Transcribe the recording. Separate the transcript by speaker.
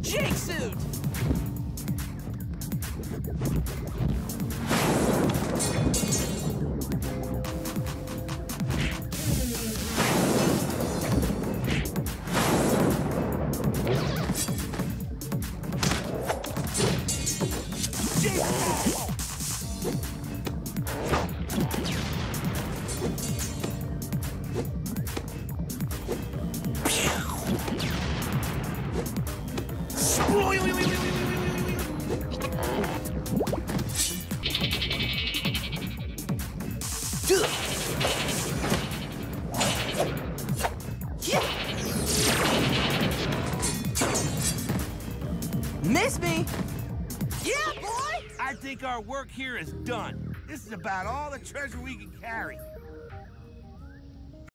Speaker 1: Jake suit! Miss me?
Speaker 2: Yeah, boy! I think our work here is done. This is about all the treasure we can carry.